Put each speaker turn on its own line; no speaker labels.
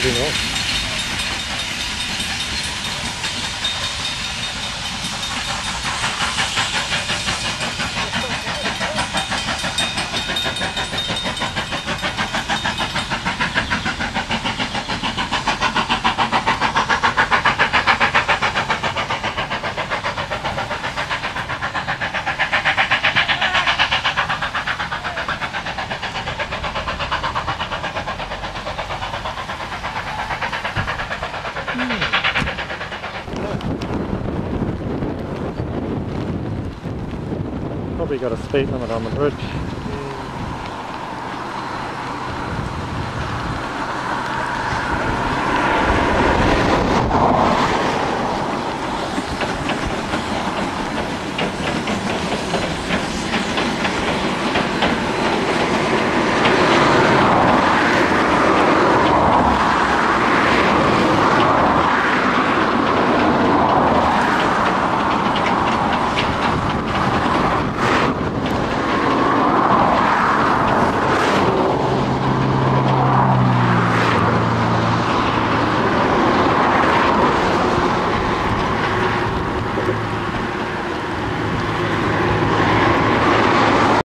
you know. Probably got a speed limit on the bridge.